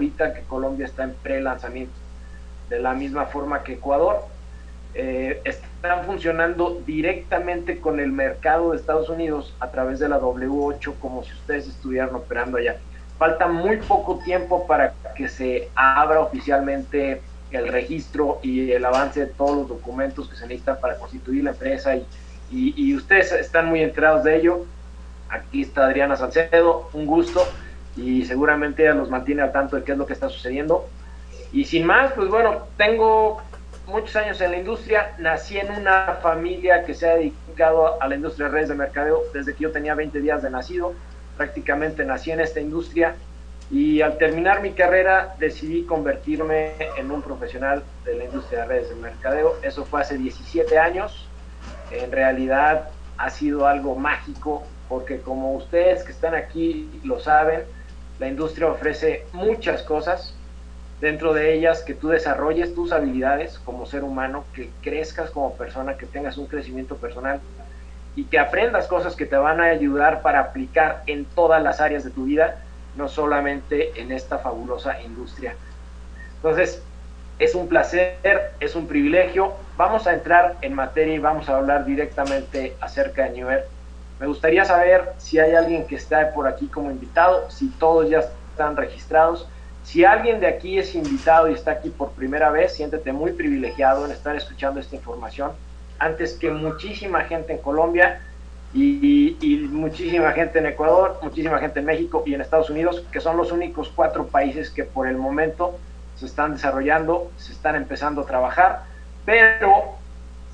ahorita que Colombia está en pre-lanzamiento. De la misma forma que Ecuador, eh, están funcionando directamente con el mercado de Estados Unidos a través de la W8 como si ustedes estuvieran operando allá. Falta muy poco tiempo para que se abra oficialmente el registro y el avance de todos los documentos que se necesitan para constituir la empresa y, y, ustedes están muy enterados de ello. Aquí está Adriana Salcedo, un gusto y seguramente ella los mantiene al tanto de qué es lo que está sucediendo. Y sin más, pues bueno, tengo muchos años en la industria, nací en una familia que se ha dedicado a la industria de redes de mercadeo desde que yo tenía 20 días de nacido, prácticamente nací en esta industria y al terminar mi carrera decidí convertirme en un profesional de la industria de redes de mercadeo. Eso fue hace 17 años. En realidad ha sido algo mágico porque como ustedes que están aquí lo saben, la industria ofrece muchas cosas, dentro de ellas que tú desarrolles tus habilidades como ser humano, que crezcas como persona, que tengas un crecimiento personal y que aprendas cosas que te van a ayudar para aplicar en todas las áreas de tu vida, no solamente en esta fabulosa industria. Entonces, es un placer, es un privilegio. Vamos a entrar en materia y vamos a hablar directamente acerca de New Me gustaría saber si hay alguien que está por aquí como invitado, si todos ya están registrados. Si alguien de aquí es invitado y está aquí por primera vez, siéntete muy privilegiado en estar escuchando esta información. Antes que muchísima gente en Colombia y, muchísima gente en Ecuador, muchísima gente en México y en Estados Unidos, que son los únicos cuatro países que por el momento se están desarrollando, se están empezando a trabajar, pero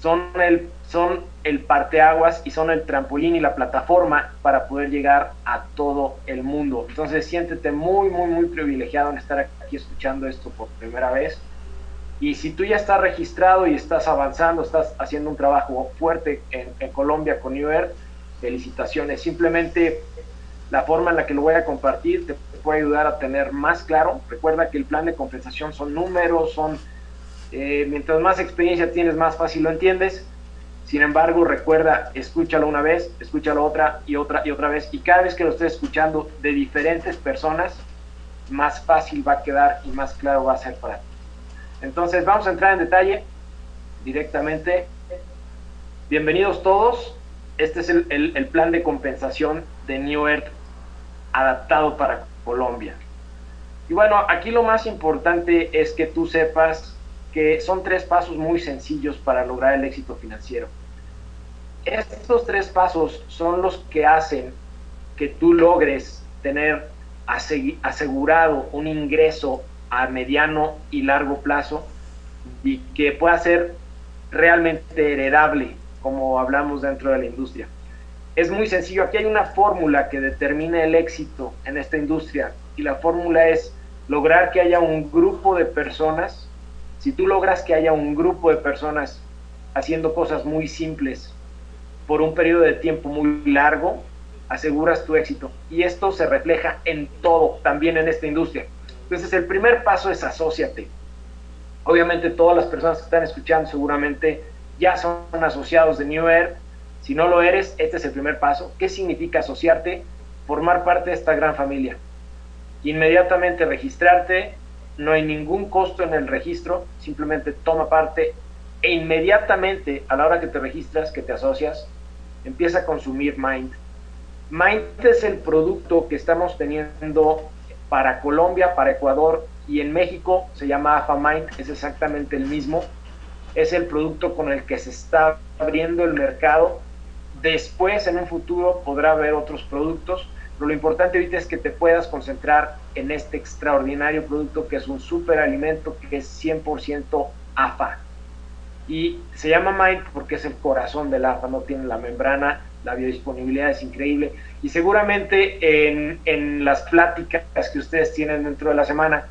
son el son el parteaguas y son el trampolín y la plataforma para poder llegar a todo el mundo. Entonces siéntete muy, muy, muy privilegiado en estar aquí escuchando esto por primera vez. Y si tú ya estás registrado y estás avanzando, estás haciendo un trabajo fuerte en, Colombia con New felicitaciones. Simplemente la forma en la que lo voy a compartir te puede ayudar a tener más claro. Recuerda que el plan de compensación son números, son... Eh, mientras más experiencia tienes, más fácil lo entiendes sin embargo, recuerda, escúchalo una vez, escúchalo otra y otra y otra vez. Y cada vez que lo estés escuchando de diferentes personas, más fácil va a quedar y más claro va a ser para ti. Entonces, vamos a entrar en detalle directamente. Bienvenidos todos. Este es el, el plan de compensación de New Earth adaptado para Colombia. Y bueno, aquí lo más importante es que tú sepas que son tres pasos muy sencillos para lograr el éxito financiero. Estos tres pasos son los que hacen que tú logres tener asegurado un ingreso a mediano y largo plazo y que pueda ser realmente heredable, como hablamos dentro de la industria. Es muy sencillo, aquí hay una fórmula que determina el éxito en esta industria y la fórmula es lograr que haya un grupo de personas si tú logras que haya un grupo de personas haciendo cosas muy simples por un periodo de tiempo muy largo, aseguras tu éxito. Y esto se refleja en todo, también en esta industria. Entonces, el primer paso es asociate. Obviamente, todas las personas que están escuchando seguramente ya son asociados de New Air. Si no lo eres, este es el primer paso. ¿Qué significa asociarte? Formar parte de esta gran familia. Inmediatamente registrarte, no hay ningún costo en el registro, simplemente toma parte e inmediatamente a la hora que te registras, que te asocias, empieza a consumir Mind. Mind es el producto que estamos teniendo para Colombia, para Ecuador y en México se llama AFA Mind, es exactamente el mismo. Es el producto con el que se está abriendo el mercado. Después, en un futuro, podrá haber otros productos pero lo importante ahorita es que te puedas concentrar en este extraordinario producto que es un superalimento que es 100% AFA. Y se llama Mind porque es el corazón del AFA, no tiene la membrana, la biodisponibilidad es increíble. Y seguramente en, en las pláticas que ustedes tienen dentro de la semana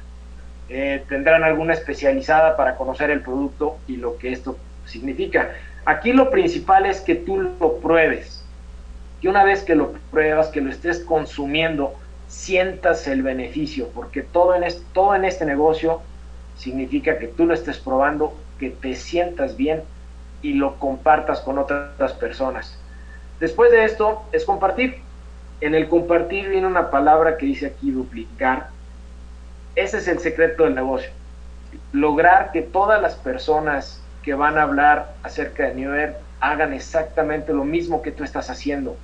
eh, tendrán alguna especializada para conocer el producto y lo que esto significa. Aquí lo principal es que tú lo pruebes y una vez que lo pruebas, que lo estés consumiendo, sientas el beneficio, porque todo en, este, todo en este negocio significa que tú lo estés probando, que te sientas bien y lo compartas con otras personas. Después de esto es compartir. En el compartir viene una palabra que dice aquí duplicar. Ese es el secreto del negocio. Lograr que todas las personas que van a hablar acerca de New Earth hagan exactamente lo mismo que tú estás haciendo.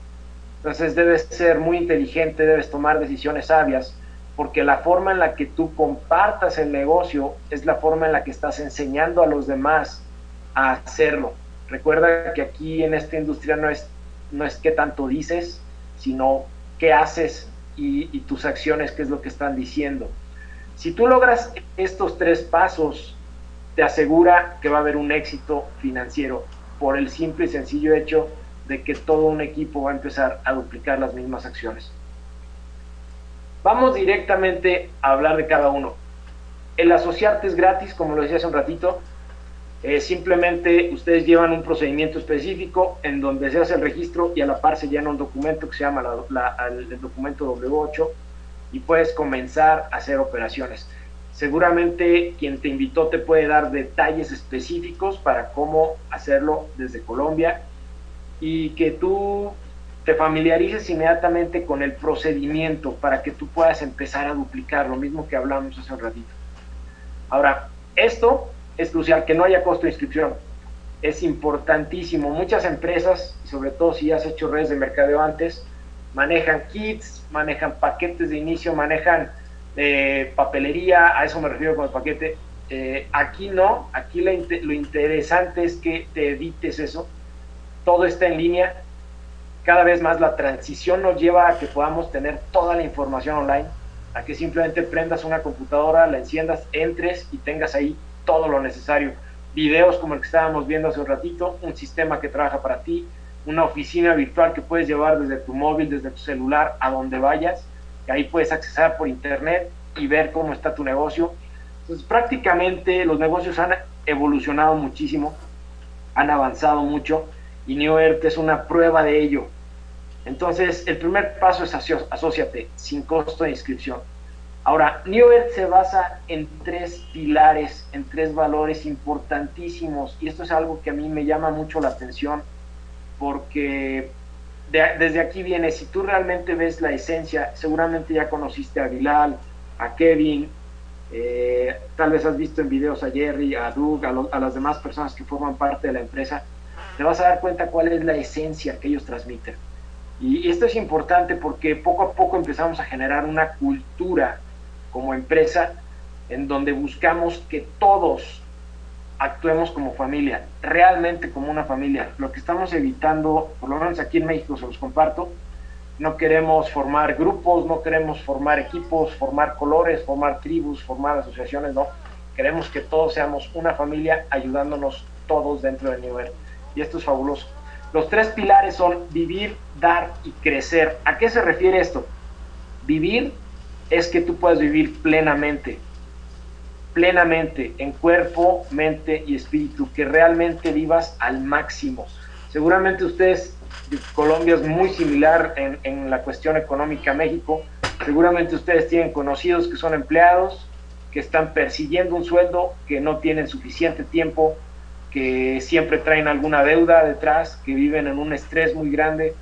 Entonces debes ser muy inteligente, debes tomar decisiones sabias, porque la forma en la que tú compartas el negocio es la forma en la que estás enseñando a los demás a hacerlo. Recuerda que aquí en esta industria no es, no es qué tanto dices, sino qué haces y, y tus acciones, qué es lo que están diciendo. Si tú logras estos tres pasos, te asegura que va a haber un éxito financiero por el simple y sencillo hecho de que todo un equipo va a empezar a duplicar las mismas acciones. Vamos directamente a hablar de cada uno. El asociarte es gratis, como lo decía hace un ratito. Eh, simplemente ustedes llevan un procedimiento específico en donde se hace el registro y a la par se llena un documento que se llama el documento W8 y puedes comenzar a hacer operaciones. Seguramente quien te invitó te puede dar detalles específicos para cómo hacerlo desde Colombia y que tú te familiarices inmediatamente con el procedimiento para que tú puedas empezar a duplicar lo mismo que hablamos hace un ratito. Ahora, esto es crucial, que no haya costo de inscripción. Es importantísimo. Muchas empresas, sobre todo si has hecho redes de mercadeo antes, manejan kits, manejan paquetes de inicio, manejan eh, papelería, a eso me refiero con el paquete. Eh, aquí no, aquí lo, lo interesante es que te edites eso, todo está en línea, cada vez más la transición nos lleva a que podamos tener toda la información online, a que simplemente prendas una computadora, la enciendas, entres y tengas ahí todo lo necesario. Videos como el que estábamos viendo hace un ratito, un sistema que trabaja para ti, una oficina virtual que puedes llevar desde tu móvil, desde tu celular, a donde vayas, que ahí puedes acceder por internet y ver cómo está tu negocio. Entonces prácticamente los negocios han evolucionado muchísimo, han avanzado mucho y New Earth es una prueba de ello. Entonces, el primer paso es asociate, sin costo de inscripción. Ahora, New Earth se basa en tres pilares, en tres valores importantísimos, y esto es algo que a mí me llama mucho la atención, porque desde aquí viene, si tú realmente ves la esencia, seguramente ya conociste a Bilal, a Kevin, eh, tal vez has visto en videos a Jerry, a Doug, a las demás personas que forman parte de la empresa, te vas a dar cuenta cuál es la esencia que ellos transmiten. Y esto es importante porque poco a poco empezamos a generar una cultura como empresa en donde buscamos que todos actuemos como familia, realmente como una familia. Lo que estamos evitando, por lo menos aquí en México se los comparto, no queremos formar grupos, no queremos formar equipos, formar colores, formar tribus, formar asociaciones, no. Queremos que todos seamos una familia ayudándonos todos dentro del nivel y esto es fabuloso. Los tres pilares son vivir, dar y crecer. ¿A qué se refiere esto? Vivir es que tú puedas vivir plenamente, plenamente en cuerpo, mente y espíritu, que realmente vivas al máximo. Seguramente ustedes, Colombia es muy similar en, en la cuestión económica a México, seguramente ustedes tienen conocidos que son empleados, que están persiguiendo un sueldo, que no tienen suficiente tiempo que siempre traen alguna deuda detrás, que viven en un estrés muy grande.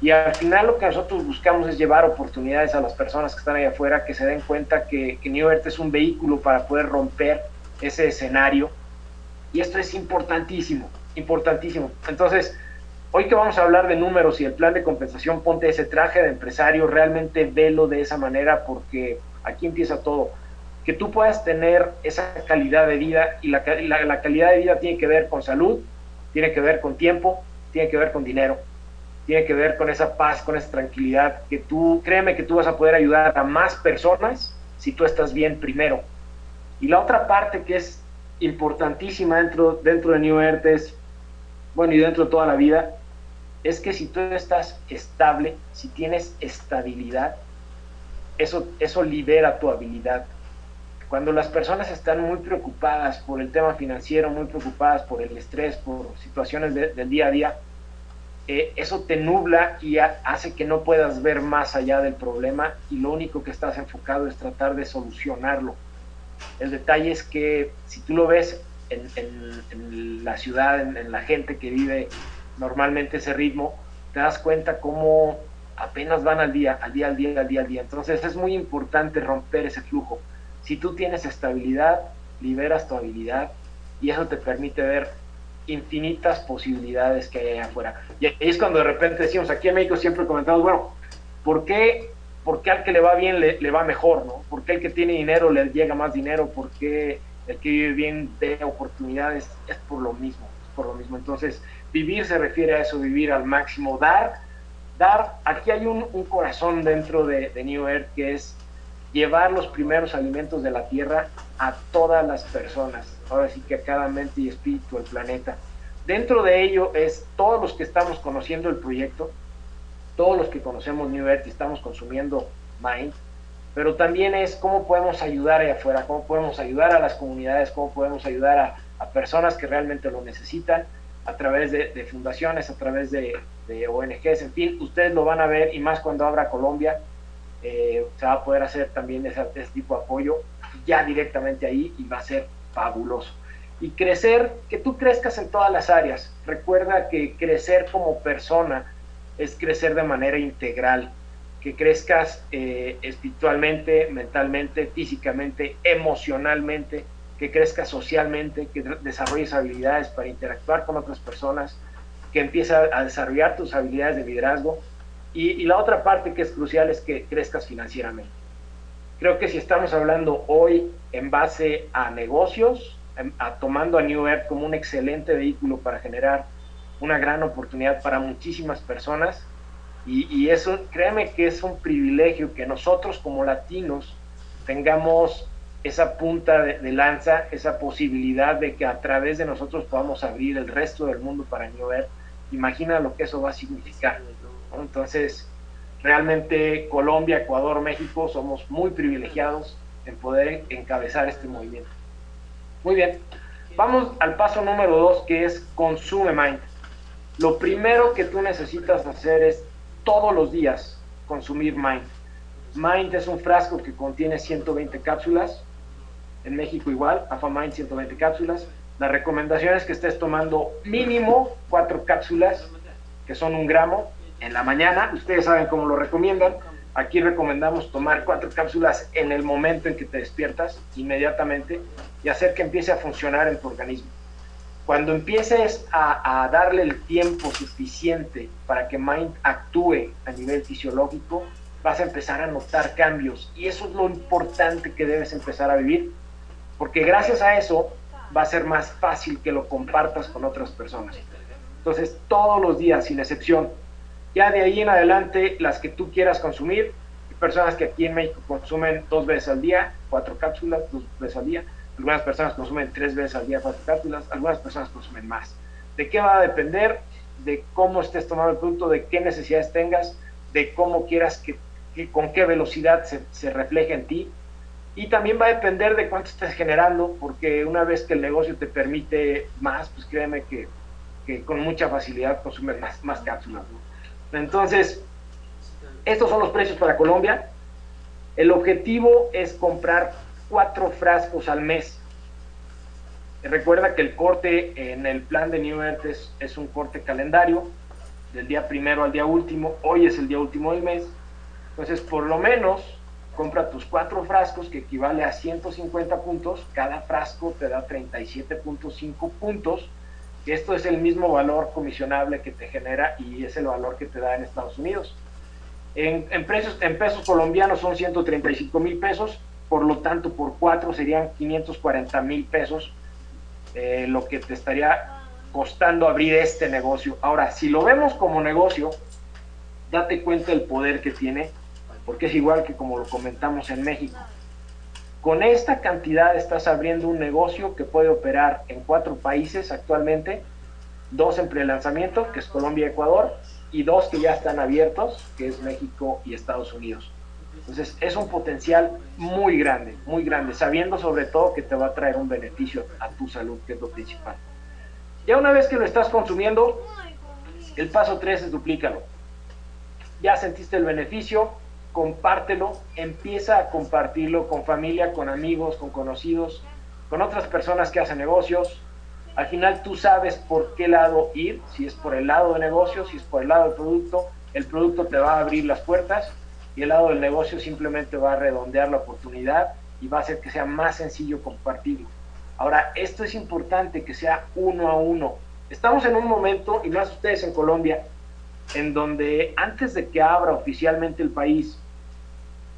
Y al final lo que nosotros buscamos es llevar oportunidades a las personas que están ahí afuera, que se den cuenta que, que New Earth es un vehículo para poder romper ese escenario. Y esto es importantísimo, importantísimo. Entonces, hoy que vamos a hablar de números y el plan de compensación, ponte ese traje de empresario, realmente velo de esa manera porque aquí empieza todo que tú puedas tener esa calidad de vida y la, la, calidad de vida tiene que ver con salud, tiene que ver con tiempo, tiene que ver con dinero, tiene que ver con esa paz, con esa tranquilidad, que tú, créeme que tú vas a poder ayudar a más personas si tú estás bien primero. Y la otra parte que es importantísima dentro, dentro de New Earth es, bueno, y dentro de toda la vida, es que si tú estás estable, si tienes estabilidad, eso, eso libera tu habilidad cuando las personas están muy preocupadas por el tema financiero, muy preocupadas por el estrés, por situaciones del día a día, eh, eso te nubla y hace que no puedas ver más allá del problema y lo único que estás enfocado es tratar de solucionarlo. El detalle es que si tú lo ves en, la ciudad, en, en, la gente que vive normalmente ese ritmo, te das cuenta cómo apenas van al día, al día, al día, al día, al día. Entonces es muy importante romper ese flujo Si tú tienes estabilidad, liberas tu habilidad y eso te permite ver infinitas posibilidades que hay allá afuera. Y ahí es cuando de repente decimos, aquí en México siempre comentamos, bueno, ¿por qué, por qué al que le va bien le, le, va mejor? ¿no? ¿Por qué el que tiene dinero le llega más dinero? ¿Por qué el que vive bien de oportunidades? Es por lo mismo, por lo mismo. Entonces, vivir se refiere a eso, vivir al máximo, dar, dar, aquí hay un, un corazón dentro de, de New Earth que es llevar los primeros alimentos de la tierra a todas las personas, ahora sí que a cada mente y espíritu del planeta. Dentro de ello es todos los que estamos conociendo el proyecto, todos los que conocemos New Earth y estamos consumiendo Mind, pero también es cómo podemos ayudar allá afuera, cómo podemos ayudar a las comunidades, cómo podemos ayudar a, a personas que realmente lo necesitan a través de, de fundaciones, a través de, de, ONGs, en fin, ustedes lo van a ver y más cuando abra Colombia, eh, se va a poder hacer también ese, tipo de apoyo ya directamente ahí y va a ser fabuloso. Y crecer, que tú crezcas en todas las áreas. Recuerda que crecer como persona es crecer de manera integral, que crezcas eh, espiritualmente, mentalmente, físicamente, emocionalmente, que crezcas socialmente, que desarrolles habilidades para interactuar con otras personas, que empieces a desarrollar tus habilidades de liderazgo, y, y, la otra parte que es crucial es que crezcas financieramente. Creo que si estamos hablando hoy en base a negocios, a, tomando a New Earth como un excelente vehículo para generar una gran oportunidad para muchísimas personas, y, y eso, créeme que es un privilegio que nosotros como latinos tengamos esa punta de, de, lanza, esa posibilidad de que a través de nosotros podamos abrir el resto del mundo para New Earth. Imagina lo que eso va a significar. Entonces, realmente Colombia, Ecuador, México somos muy privilegiados en poder encabezar este movimiento. Muy bien, vamos al paso número dos que es consume Mind. Lo primero que tú necesitas hacer es todos los días consumir Mind. Mind es un frasco que contiene 120 cápsulas, en México igual, Mind 120 cápsulas. La recomendación es que estés tomando mínimo 4 cápsulas, que son un gramo, en la mañana. Ustedes saben cómo lo recomiendan. Aquí recomendamos tomar 4 cápsulas en el momento en que te despiertas, inmediatamente, y hacer que empiece a funcionar en tu organismo. Cuando empieces a, a darle el tiempo suficiente para que Mind actúe a nivel fisiológico, vas a empezar a notar cambios. Y eso es lo importante que debes empezar a vivir porque gracias a eso va a ser más fácil que lo compartas con otras personas. Entonces, todos los días, sin excepción, ya de ahí en adelante, las que tú quieras consumir, personas que aquí en México consumen dos veces al día, cuatro cápsulas, dos veces al día, algunas personas consumen tres veces al día, cuatro cápsulas, algunas personas consumen más. ¿De qué va a depender? De cómo estés tomando el producto, de qué necesidades tengas, de cómo quieras que, con qué velocidad se, se refleje en ti, y también va a depender de cuánto estés generando, porque una vez que el negocio te permite más, pues créeme que, que con mucha facilidad consumes más, más cápsulas. ¿no? Entonces, estos son los precios para Colombia. El objetivo es comprar cuatro frascos al mes. Recuerda que el corte en el plan de New Earth es, es un corte calendario, del día primero al día último. Hoy es el día último del mes. Entonces, por lo menos compra tus cuatro frascos que equivale a 150 puntos, cada frasco te da 37.5 puntos, esto es el mismo valor comisionable que te genera y es el valor que te da en Estados Unidos. En, en, en pesos colombianos son 135 mil pesos, por lo tanto por cuatro serían 540 mil pesos, eh, lo que te estaría costando abrir este negocio. Ahora, si lo vemos como negocio, date cuenta del poder que tiene porque es igual que como lo comentamos en México. Con esta cantidad estás abriendo un negocio que puede operar en cuatro países actualmente, dos en prelanzamiento, que es Colombia y Ecuador, y dos que ya están abiertos, que es México y Estados Unidos. Entonces es un potencial muy grande, muy grande, sabiendo sobre todo que te va a traer un beneficio a tu salud, que es lo principal. Ya una vez que lo estás consumiendo, el paso 3 es duplícalo. Ya sentiste el beneficio, compártelo, empieza a compartirlo con familia, con amigos, con conocidos, con otras personas que hacen negocios. Al final tú sabes por qué lado ir, si es por el lado de negocio, si es por el lado del producto, el producto te va a abrir las puertas y el lado del negocio simplemente va a redondear la oportunidad y va a hacer que sea más sencillo compartirlo. Ahora, esto es importante que sea uno a uno. Estamos en un momento, y más ustedes en Colombia, en donde antes de que abra oficialmente el país,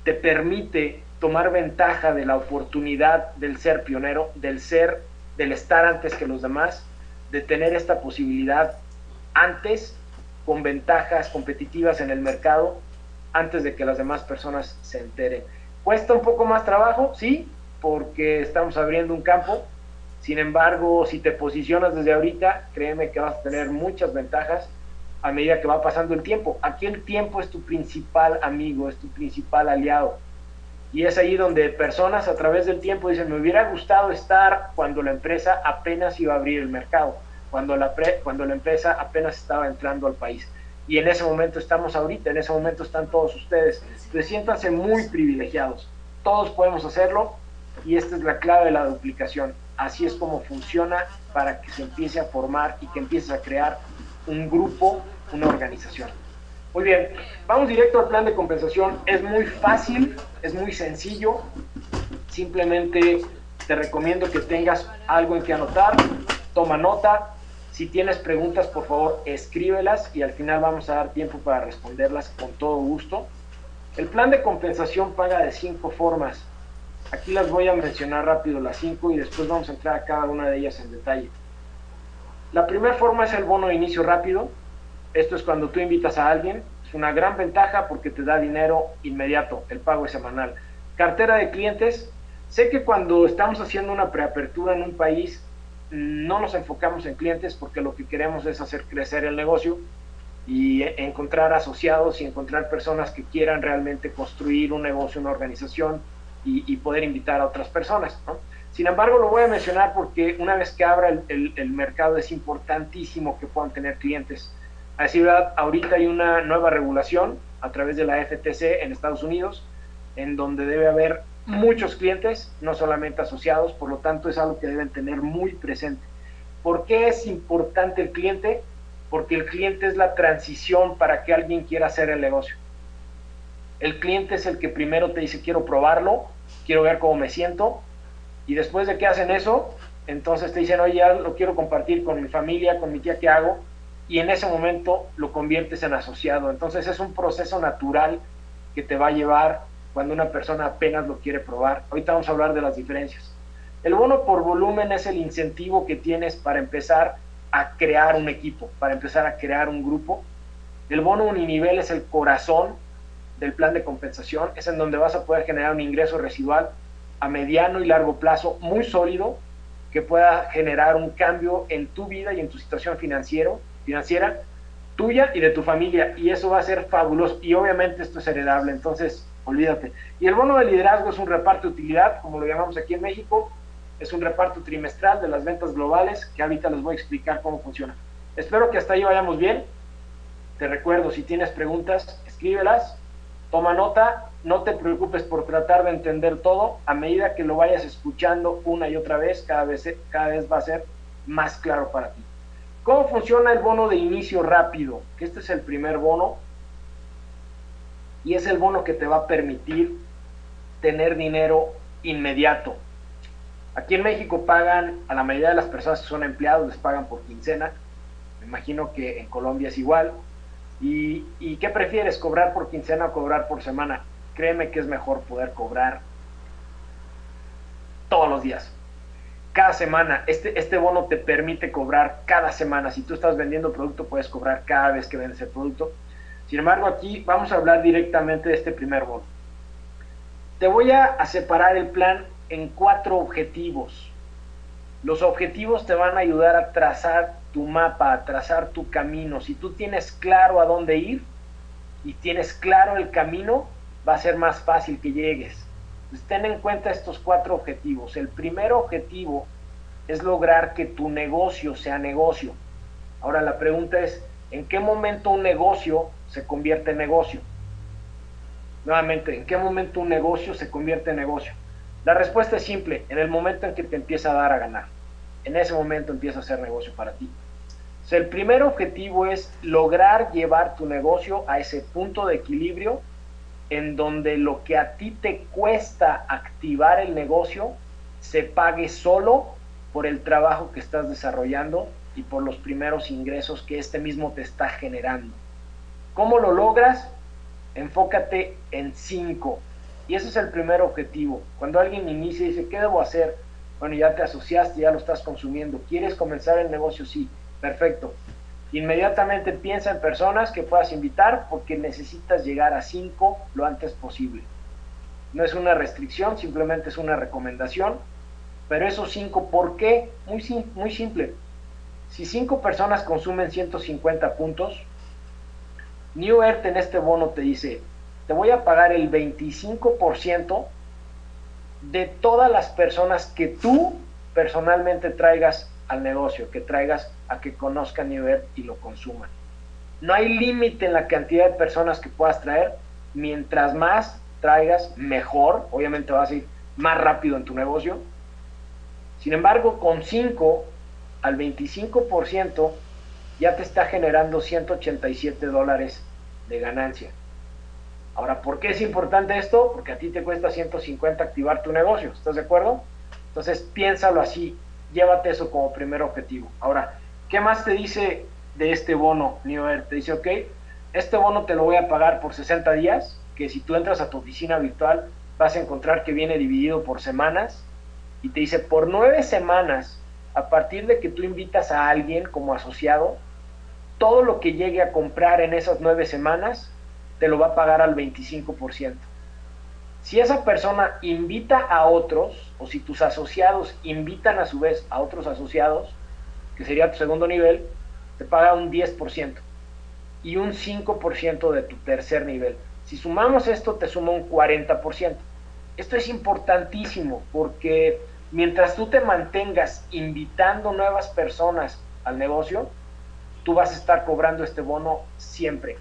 te permite tomar ventaja de la oportunidad del ser pionero, del ser, del estar antes que los demás, de tener esta posibilidad antes con ventajas competitivas en el mercado antes de que las demás personas se enteren. Cuesta un poco más trabajo, sí, porque estamos abriendo un campo. Sin embargo, si te posicionas desde ahorita, créeme que vas a tener muchas ventajas a medida que va pasando el tiempo. Aquí el tiempo es tu principal amigo, es tu principal aliado. Y es ahí donde personas a través del tiempo dicen, me hubiera gustado estar cuando la empresa apenas iba a abrir el mercado, cuando la, cuando la empresa apenas estaba entrando al país. Y en ese momento estamos ahorita, en ese momento están todos ustedes. Entonces siéntanse muy privilegiados. Todos podemos hacerlo y esta es la clave de la duplicación. Así es como funciona para que se empiece a formar y que empieces a crear un grupo, una organización. Muy bien, vamos directo al plan de compensación. Es muy fácil, es muy sencillo. Simplemente te recomiendo que tengas algo en que anotar. Toma nota. Si tienes preguntas, por favor, escríbelas y al final vamos a dar tiempo para responderlas con todo gusto. El plan de compensación paga de cinco formas. Aquí las voy a mencionar rápido las cinco y después vamos a entrar a cada una de ellas en detalle. La primera forma es el bono de inicio rápido. Esto es cuando tú invitas a alguien. Es una gran ventaja porque te da dinero inmediato, el pago es semanal. Cartera de clientes. Sé que cuando estamos haciendo una preapertura en un país, no nos enfocamos en clientes porque lo que queremos es hacer crecer el negocio y encontrar asociados y encontrar personas que quieran realmente construir un negocio, una organización y, poder invitar a otras personas. ¿no? Sin embargo, lo voy a mencionar porque una vez que abra el, mercado es importantísimo que puedan tener clientes. A decir verdad, ahorita hay una nueva regulación a través de la FTC en Estados Unidos, en donde debe haber muchos clientes, no solamente asociados, por lo tanto es algo que deben tener muy presente. ¿Por qué es importante el cliente? Porque el cliente es la transición para que alguien quiera hacer el negocio. El cliente es el que primero te dice, quiero probarlo, quiero ver cómo me siento, y después de que hacen eso, entonces te dicen, oye, ya lo quiero compartir con mi familia, con mi tía, ¿qué hago? Y en ese momento lo conviertes en asociado. Entonces es un proceso natural que te va a llevar cuando una persona apenas lo quiere probar. Ahorita vamos a hablar de las diferencias. El bono por volumen es el incentivo que tienes para empezar a crear un equipo, para empezar a crear un grupo. El bono uninivel es el corazón del plan de compensación, es en donde vas a poder generar un ingreso residual a mediano y largo plazo muy sólido que pueda generar un cambio en tu vida y en tu situación financiero, financiera tuya y de tu familia. Y eso va a ser fabuloso. Y obviamente esto es heredable, entonces olvídate. Y el bono de liderazgo es un reparto de utilidad, como lo llamamos aquí en México. Es un reparto trimestral de las ventas globales, que ahorita les voy a explicar cómo funciona. Espero que hasta ahí vayamos bien. Te recuerdo, si tienes preguntas, escríbelas Toma nota, no te preocupes por tratar de entender todo. A medida que lo vayas escuchando una y otra vez, cada vez, cada vez va a ser más claro para ti. ¿Cómo funciona el bono de inicio rápido? Este es el primer bono y es el bono que te va a permitir tener dinero inmediato. Aquí en México pagan, a la mayoría de las personas que son empleados les pagan por quincena. Me imagino que en Colombia es igual. ¿Y, qué prefieres, cobrar por quincena o cobrar por semana? Créeme que es mejor poder cobrar todos los días. Cada semana, este, este bono te permite cobrar cada semana. Si tú estás vendiendo producto, puedes cobrar cada vez que vendes el producto. Sin embargo, aquí vamos a hablar directamente de este primer bono. Te voy a separar el plan en cuatro objetivos. Los objetivos te van a ayudar a trazar tu mapa, trazar tu camino. Si tú tienes claro a dónde ir y tienes claro el camino, va a ser más fácil que llegues. ten en cuenta estos cuatro objetivos. El primer objetivo es lograr que tu negocio sea negocio. Ahora la pregunta es, ¿en qué momento un negocio se convierte en negocio? Nuevamente, ¿en qué momento un negocio se convierte en negocio? La respuesta es simple, en el momento en que te empieza a dar a ganar. En ese momento empieza a ser negocio para ti. El primer objetivo es lograr llevar tu negocio a ese punto de equilibrio en donde lo que a ti te cuesta activar el negocio se pague solo por el trabajo que estás desarrollando y por los primeros ingresos que este mismo te está generando. ¿Cómo lo logras? Enfócate en cinco. Y ese es el primer objetivo. Cuando alguien inicia y dice, ¿qué debo hacer? Bueno, ya te asociaste, ya lo estás consumiendo. ¿Quieres comenzar el negocio? Sí, perfecto. Inmediatamente piensa en personas que puedas invitar porque necesitas llegar a cinco lo antes posible. No es una restricción, simplemente es una recomendación. Pero esos cinco, ¿por qué? Muy, muy simple. Si cinco personas consumen 150 puntos, New Earth en este bono te dice, te voy a pagar el 25% de todas las personas que tú personalmente traigas al negocio, que traigas a que conozcan New Earth y lo consuman. No hay límite en la cantidad de personas que puedas traer. Mientras más traigas, mejor. Obviamente vas a ir más rápido en tu negocio. Sin embargo, con 5 al 25% ya te está generando 187 dólares de ganancia. Ahora, ¿por qué es importante esto? Porque a ti te cuesta 150 activar tu negocio, ¿estás de acuerdo? Entonces, piénsalo así, llévate eso como primer objetivo. Ahora, ¿qué más te dice de este bono, New Te dice, ok, este bono te lo voy a pagar por 60 días, que si tú entras a tu oficina virtual vas a encontrar que viene dividido por semanas, y te dice, por nueve semanas a partir de que tú invitas a alguien como asociado, todo lo que llegue a comprar en esas nueve semanas te lo va a pagar al 25%. Si esa persona invita a otros, o si tus asociados invitan a su vez a otros asociados, que sería tu segundo nivel, te paga un 10% y un 5% de tu tercer nivel. Si sumamos esto, te suma un 40%. Esto es importantísimo porque mientras tú te mantengas invitando nuevas personas al negocio, tú vas a estar cobrando este bono siempre,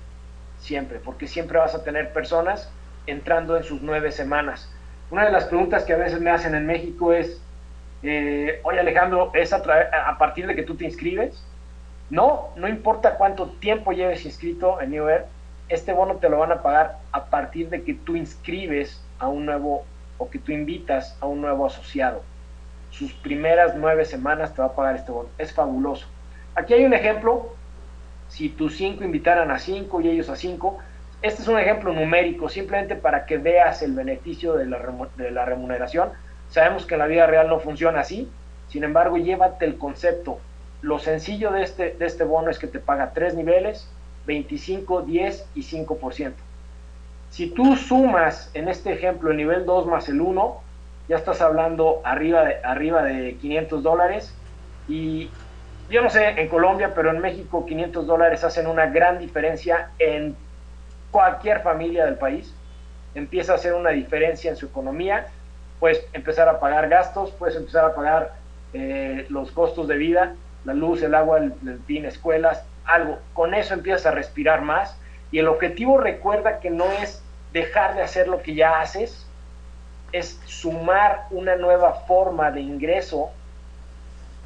siempre, porque siempre vas a tener personas entrando en sus nueve semanas. Una de las preguntas que a veces me hacen en México es, eh, oye Alejandro, ¿es a, partir de que tú te inscribes? No, no importa cuánto tiempo lleves inscrito en New este bono te lo van a pagar a partir de que tú inscribes a un nuevo o que tú invitas a un nuevo asociado sus primeras nueve semanas te va a pagar este bono. Es fabuloso. Aquí hay un ejemplo. Si tus cinco invitaran a cinco y ellos a cinco, este es un ejemplo numérico, simplemente para que veas el beneficio de la, de la remuneración. Sabemos que en la vida real no funciona así, sin embargo, llévate el concepto. Lo sencillo de este, de este bono es que te paga tres niveles, 25, 10 y 5%. Si tú sumas en este ejemplo el nivel 2 más el 1, ya estás hablando arriba de, arriba de 500 dólares y yo no sé en Colombia, pero en México 500 dólares hacen una gran diferencia en cualquier familia del país. Empieza a hacer una diferencia en su economía, puedes empezar a pagar gastos, puedes empezar a pagar eh, los costos de vida, la luz, el agua, el, el escuelas, algo. Con eso empiezas a respirar más y el objetivo recuerda que no es dejar de hacer lo que ya haces, es sumar una nueva forma de ingreso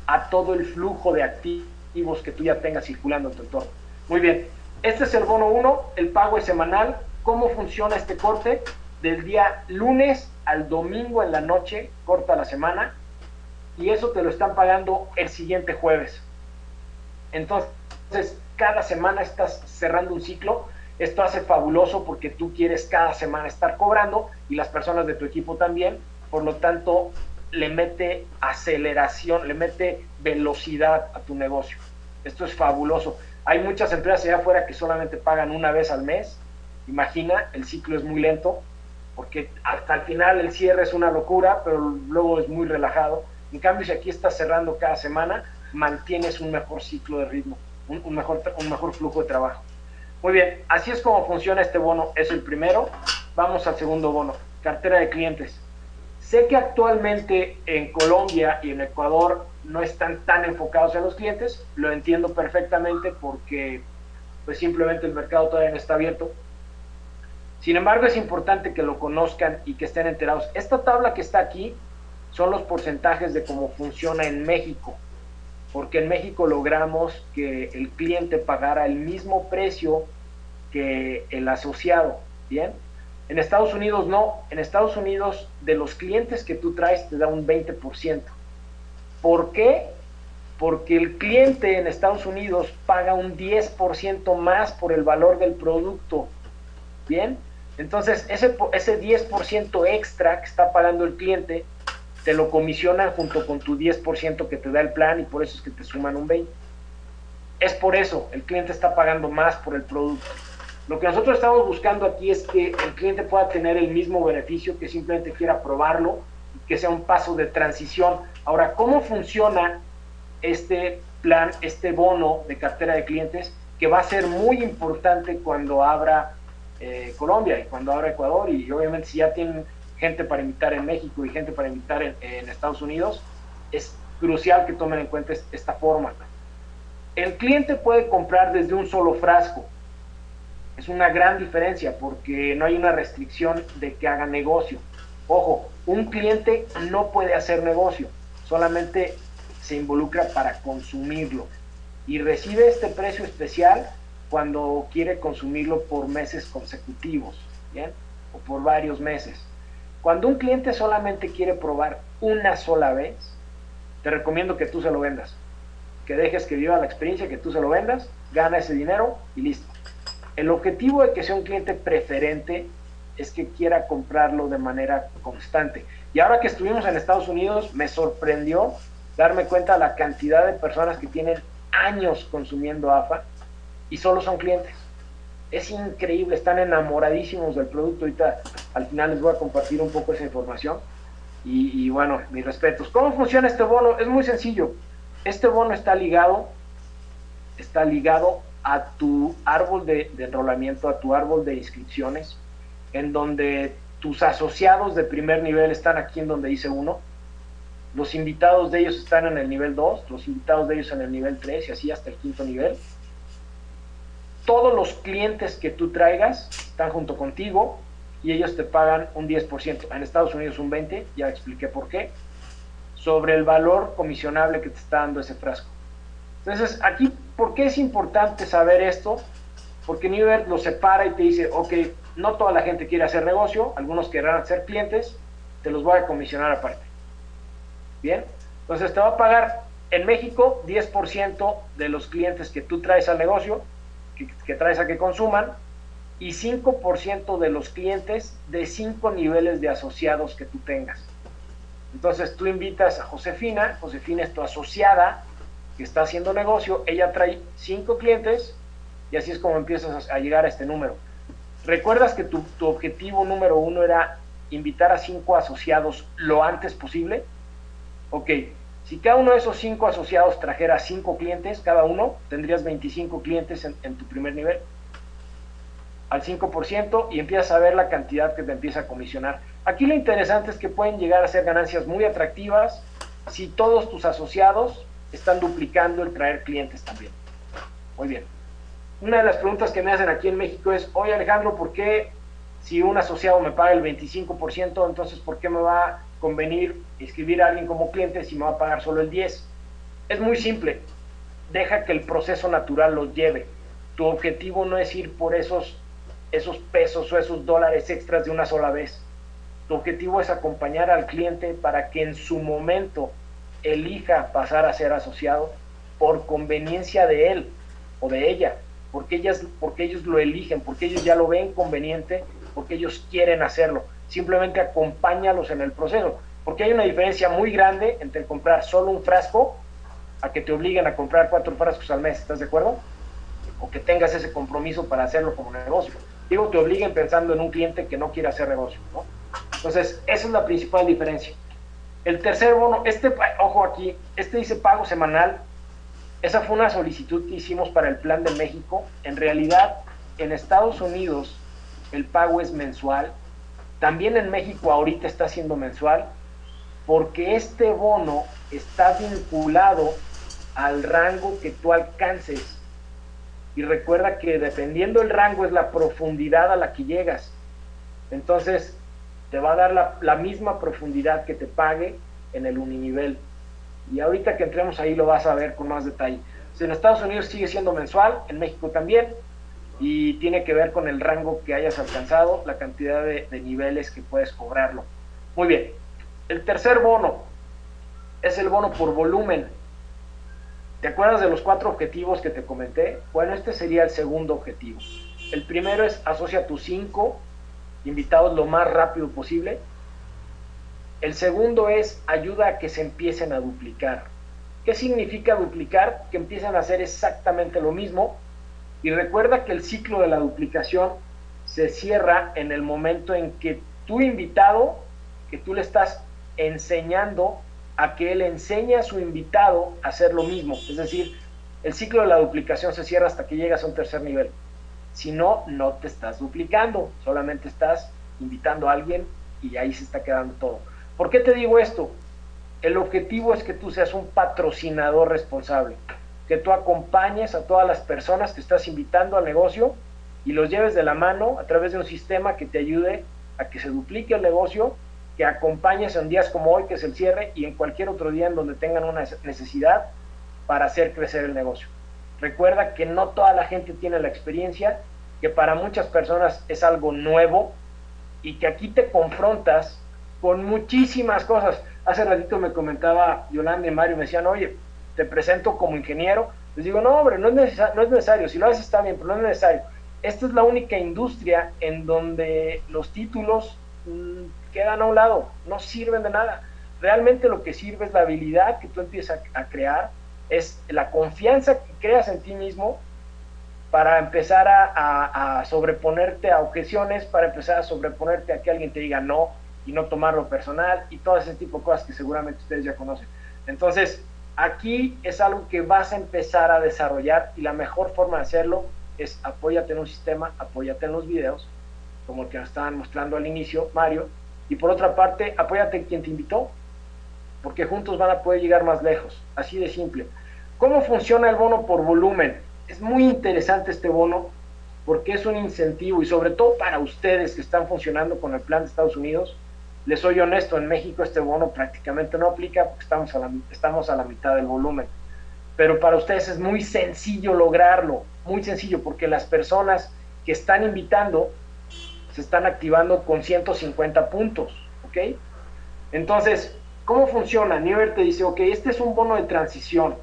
a todo el flujo de activos que tú ya tengas circulando en tu entorno. Muy bien, este es el bono 1, el pago es semanal. ¿Cómo funciona este corte? Del día lunes al domingo en la noche, corta la semana, y eso te lo están pagando el siguiente jueves. Entonces, cada semana estás cerrando un ciclo esto hace fabuloso porque tú quieres cada semana estar cobrando y las personas de tu equipo también. Por lo tanto, le mete aceleración, le mete velocidad a tu negocio. Esto es fabuloso. Hay muchas empresas allá afuera que solamente pagan una vez al mes. Imagina, el ciclo es muy lento porque hasta el final el cierre es una locura, pero luego es muy relajado. En cambio, si aquí estás cerrando cada semana, mantienes un mejor ciclo de ritmo, un, mejor, un mejor flujo de trabajo. Muy bien, así es como funciona este bono. Es el primero. Vamos al segundo bono, cartera de clientes. Sé que actualmente en Colombia y en Ecuador no están tan enfocados en los clientes, lo entiendo perfectamente porque pues simplemente el mercado todavía no está abierto. Sin embargo, es importante que lo conozcan y que estén enterados. Esta tabla que está aquí son los porcentajes de cómo funciona en México porque en México logramos que el cliente pagara el mismo precio que el asociado, ¿bien? En Estados Unidos no, en Estados Unidos de los clientes que tú traes te da un 20%. ¿Por qué? Porque el cliente en Estados Unidos paga un 10% más por el valor del producto. ¿Bien? Entonces, ese, ese 10% extra que está pagando el cliente, te lo comisionan junto con tu 10% que te da el plan y por eso es que te suman un 20%. Es por eso, el cliente está pagando más por el producto. Lo que nosotros estamos buscando aquí es que el cliente pueda tener el mismo beneficio, que simplemente quiera probarlo, que sea un paso de transición. Ahora, ¿cómo funciona este plan, este bono de cartera de clientes? Que va a ser muy importante cuando abra eh, Colombia y cuando abra Ecuador y obviamente si ya tienen gente para invitar en México y gente para invitar en, en Estados Unidos, es crucial que tomen en cuenta esta forma. El cliente puede comprar desde un solo frasco. Es una gran diferencia porque no hay una restricción de que haga negocio. Ojo, un cliente no puede hacer negocio, solamente se involucra para consumirlo y recibe este precio especial cuando quiere consumirlo por meses consecutivos, ¿bien? O por varios meses. Cuando un cliente solamente quiere probar una sola vez, te recomiendo que tú se lo vendas que dejes que viva la experiencia, que tú se lo vendas, gana ese dinero y listo. El objetivo de que sea un cliente preferente es que quiera comprarlo de manera constante. Y ahora que estuvimos en Estados Unidos, me sorprendió darme cuenta de la cantidad de personas que tienen años consumiendo AFA y solo son clientes. Es increíble, están enamoradísimos del producto. Ahorita al final les voy a compartir un poco esa información. Y, y bueno, mis respetos. ¿Cómo funciona este bono? Es muy sencillo. Este bono está ligado, está ligado a tu árbol de, enrolamiento, a tu árbol de inscripciones, en donde tus asociados de primer nivel están aquí en donde dice uno, los invitados de ellos están en el nivel 2, los invitados de ellos en el nivel 3 y así hasta el quinto nivel. Todos los clientes que tú traigas están junto contigo y ellos te pagan un 10%. En Estados Unidos un 20%, ya expliqué por qué sobre el valor comisionable que te está dando ese frasco. Entonces, aquí, ¿por qué es importante saber esto? Porque Newbert lo separa y te dice, ok, no toda la gente quiere hacer negocio, algunos querrán ser clientes, te los voy a comisionar aparte. Bien, entonces te va a pagar en México 10% de los clientes que tú traes al negocio, que, que traes a que consuman, y 5% de los clientes de 5 niveles de asociados que tú tengas. Entonces tú invitas a Josefina, Josefina es tu asociada que está haciendo negocio, ella trae cinco clientes y así es como empiezas a llegar a este número. ¿Recuerdas que tu, objetivo número uno era invitar a cinco asociados lo antes posible? Ok, si cada uno de esos cinco asociados trajera cinco clientes, cada uno, tendrías 25 clientes en, en tu primer nivel al 5% y empiezas a ver la cantidad que te empieza a comisionar. Aquí lo interesante es que pueden llegar a ser ganancias muy atractivas si todos tus asociados están duplicando el traer clientes también. Muy bien. Una de las preguntas que me hacen aquí en México es, oye Alejandro, ¿por qué si un asociado me paga el 25%, entonces ¿por qué me va a convenir inscribir a alguien como cliente si me va a pagar solo el 10%? Es muy simple. Deja que el proceso natural los lleve. Tu objetivo no es ir por esos, esos pesos o esos dólares extras de una sola vez tu objetivo es acompañar al cliente para que en su momento elija pasar a ser asociado por conveniencia de él o de ella, porque, ellas, porque ellos lo eligen, porque ellos ya lo ven conveniente, porque ellos quieren hacerlo. Simplemente acompáñalos en el proceso, porque hay una diferencia muy grande entre comprar solo un frasco a que te obliguen a comprar cuatro frascos al mes, ¿estás de acuerdo? O que tengas ese compromiso para hacerlo como negocio. Digo, te obliguen pensando en un cliente que no quiere hacer negocio, ¿no? Entonces, esa es la principal diferencia. El tercer bono, este, ojo aquí, este dice pago semanal. Esa fue una solicitud que hicimos para el Plan de México. En realidad, en Estados Unidos el pago es mensual. También en México ahorita está siendo mensual porque este bono está vinculado al rango que tú alcances. Y recuerda que dependiendo el rango es la profundidad a la que llegas. Entonces, te va a dar la, misma profundidad que te pague en el uninivel. Y ahorita que entremos ahí lo vas a ver con más detalle. en Estados Unidos sigue siendo mensual, en México también. y tiene que ver con el rango que hayas alcanzado, la cantidad de, niveles que puedes cobrarlo. Muy bien. El tercer bono es el bono por volumen. ¿Te acuerdas de los cuatro objetivos que te comenté? Bueno, este sería el segundo objetivo. El primero es asocia tus cinco invitados lo más rápido posible. El segundo es ayuda a que se empiecen a duplicar. ¿Qué significa duplicar? Que empiezan a hacer exactamente lo mismo, y recuerda que el ciclo de la duplicación se cierra en el momento en que tu invitado, que tú le estás enseñando a que él enseñe a su invitado a hacer lo mismo. Es decir, el ciclo de la duplicación se cierra hasta que llegas a un tercer nivel. Si no, no te estás duplicando, solamente estás invitando a alguien y ahí se está quedando todo. ¿Por qué te digo esto? El objetivo es que tú seas un patrocinador responsable que tú acompañes a todas las personas que estás invitando al negocio y los lleves de la mano a través de un sistema que te ayude a que se duplique el negocio, que acompañes en días como hoy, que es el cierre, y en cualquier otro día en donde tengan una necesidad para hacer crecer el negocio. Recuerda que no toda la gente tiene la experiencia, que para muchas personas es algo nuevo y que aquí te confrontas con muchísimas cosas. Hace ratito me comentaba Yolanda y Mario, me decían, oye, te presento como ingeniero, les digo, no, hombre, no es, no es necesario, si lo haces está bien, pero no es necesario. Esta es la única industria en donde los títulos mm, quedan a un lado, no sirven de nada. Realmente lo que sirve es la habilidad que tú empiezas a, crear, es la confianza que creas en ti mismo para empezar a, sobreponerte a objeciones, para empezar a sobreponerte a que alguien te diga no y no tomarlo personal y todo ese tipo de cosas que seguramente ustedes ya conocen. Entonces, Aquí es algo que vas a empezar a desarrollar y la mejor forma de hacerlo es apóyate en un sistema, apóyate en los videos, como el que nos estaban mostrando al inicio, Mario, y por otra parte, apóyate en quien te invitó, porque juntos van a poder llegar más lejos, así de simple. ¿Cómo funciona el bono por volumen? Es muy interesante este bono porque es un incentivo y sobre todo para ustedes que están funcionando con el plan de Estados Unidos, les soy honesto, en México este bono prácticamente no aplica porque estamos a la, estamos a la mitad del volumen. Pero para ustedes es muy sencillo lograrlo, muy sencillo, porque las personas que están invitando se están activando con 150 puntos, ¿ok? Entonces, ¿cómo funciona? Niever te dice, ok, este es un bono de transición,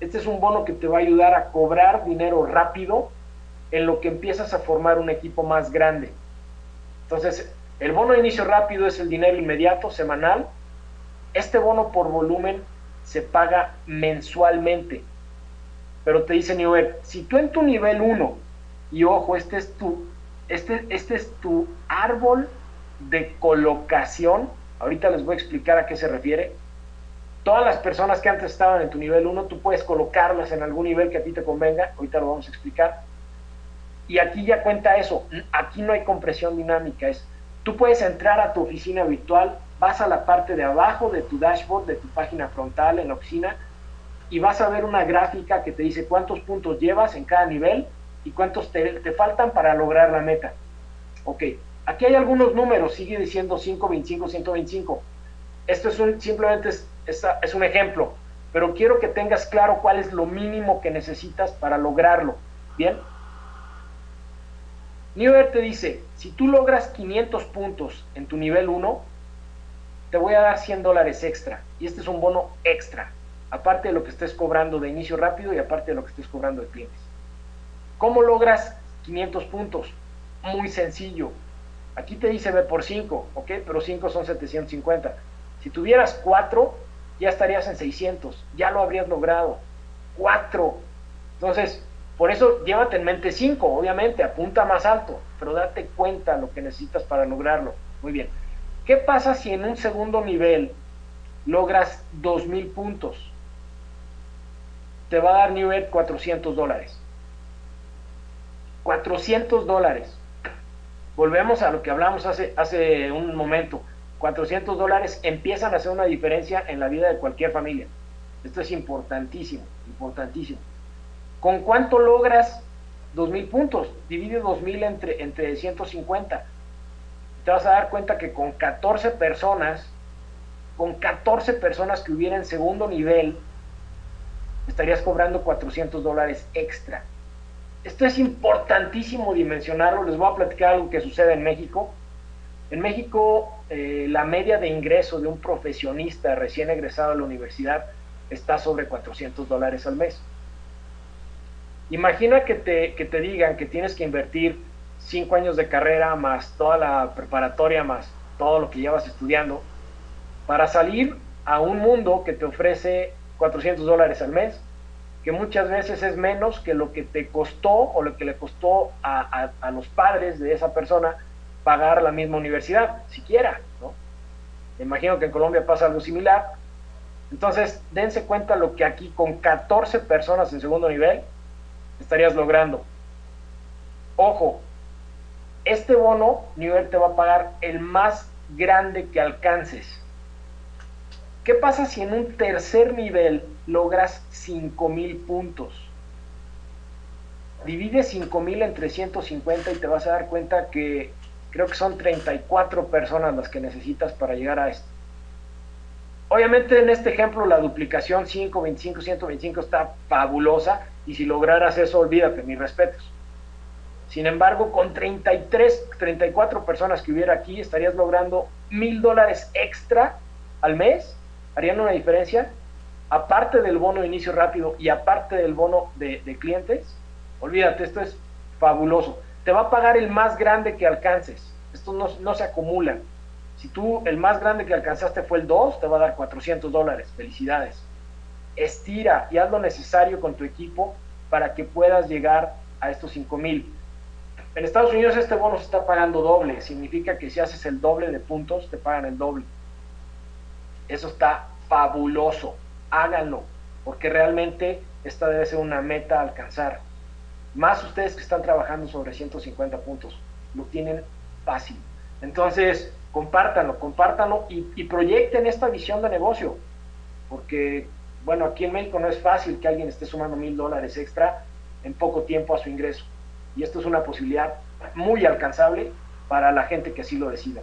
este es un bono que te va a ayudar a cobrar dinero rápido en lo que empiezas a formar un equipo más grande. Entonces, el bono de inicio rápido es el dinero inmediato, semanal. Este bono por volumen se paga mensualmente. Pero te dice Newell, si tú en tu nivel 1, y ojo, este es tu, este, este es tu árbol de colocación, ahorita les voy a explicar a qué se refiere. Todas las personas que antes estaban en tu nivel 1, tú puedes colocarlas en algún nivel que a ti te convenga, ahorita lo vamos a explicar. Y aquí ya cuenta eso, aquí no hay compresión dinámica, es Tú puedes entrar a tu oficina virtual, vas a la parte de abajo de tu dashboard, de tu página frontal en la oficina, y vas a ver una gráfica que te dice cuántos puntos llevas en cada nivel y cuántos te, faltan para lograr la meta. Ok, aquí hay algunos números, sigue diciendo 5, 25, 125. Esto es un, simplemente es, es un ejemplo, pero quiero que tengas claro cuál es lo mínimo que necesitas para lograrlo. Bien, Newer te dice, si tú logras 500 puntos en tu nivel 1, te voy a dar 100 dólares extra. Y este es un bono extra, aparte de lo que estés cobrando de inicio rápido y aparte de lo que estés cobrando de clientes. ¿Cómo logras 500 puntos? Muy sencillo. Aquí te dice ve por 5, ¿ok? Pero 5 son 750. Si tuvieras 4, ya estarías en 600. Ya lo habrías logrado. 4. Entonces, por eso llévate en mente 5, obviamente, apunta más alto, pero date cuenta lo que necesitas para lograrlo. Muy bien. ¿Qué pasa si en un segundo nivel logras 2000 puntos? Te va a dar New 400 dólares. 400 dólares. Volvemos a lo que hablamos hace, hace un momento. 400 dólares empiezan a hacer una diferencia en la vida de cualquier familia. Esto es importantísimo, importantísimo. ¿Con cuánto logras 2.000 puntos? Divide 2.000 entre, entre 150. Te vas a dar cuenta que con 14 personas, con 14 personas que hubiera en segundo nivel, estarías cobrando 400 dólares extra. esto es importantísimo dimensionarlo. Les voy a platicar algo que sucede en México. En México, eh, la media de ingreso de un profesionista recién egresado a la universidad está sobre 400 dólares al mes. Imagina que te, que te digan que tienes que invertir 5 años de carrera más toda la preparatoria más todo lo que llevas estudiando para salir a un mundo que te ofrece 400 dólares al mes, que muchas veces es menos que lo que te costó o lo que le costó a, a, los padres de esa persona pagar la misma universidad, siquiera, ¿no? imagino que en Colombia pasa algo similar. Entonces, dense cuenta lo que aquí con 14 personas en segundo nivel estarías logrando. Ojo, este bono New te va a pagar el más grande que alcances. ¿Qué pasa si en un tercer nivel logras 5000 puntos? Divide 5000 en 350 y te vas a dar cuenta que creo que son 34 personas las que necesitas para llegar a esto. Obviamente en este ejemplo la duplicación 5, 25, 125 está fabulosa y si lograras eso, olvídate, mis respetos. Sin embargo, con 33, 34 personas que hubiera aquí, estarías logrando mil dólares extra al mes harían una diferencia, aparte del bono de inicio rápido y aparte del bono de, clientes, olvídate, esto es fabuloso. Te va a pagar el más grande que alcances. Esto no, se acumula. Si tú el más grande que alcanzaste fue el 2, te va a dar 400 dólares. Felicidades. Estira y haz lo necesario con tu equipo para que puedas llegar a estos 5 mil. En Estados Unidos este bono se está pagando doble. Significa que si haces el doble de puntos, te pagan el doble. Eso está fabuloso. Háganlo, porque realmente esta debe ser una meta a alcanzar. Más ustedes que están trabajando sobre 150 puntos, lo tienen fácil. Entonces, compártanlo, compártanlo y, y proyecten esta visión de negocio. Porque, bueno, aquí en México no es fácil que alguien esté sumando mil dólares extra en poco tiempo a su ingreso. Y esto es una posibilidad muy alcanzable para la gente que así lo decida.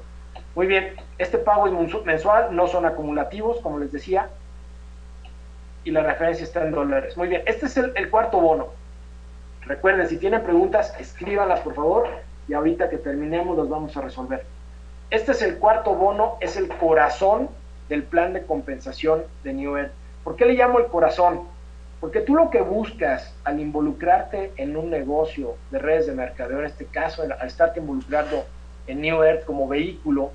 Muy bien, este pago es mensual, no son acumulativos, como les decía, y la referencia está en dólares. Muy bien, este es el, cuarto bono. Recuerden, si tienen preguntas, escríbanlas por favor y ahorita que terminemos los vamos a resolver. Este es el cuarto bono, es el corazón del plan de compensación de New Ed. ¿Por qué le llamo el corazón? Porque tú lo que buscas al involucrarte en un negocio de redes de mercadeo, en este caso, al estarte involucrado en New Earth como vehículo,